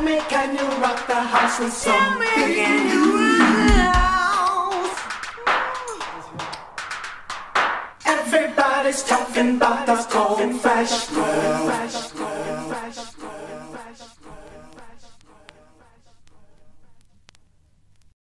Tell me, can you rock the house with some big Everybody's talking about the cold fresh cold.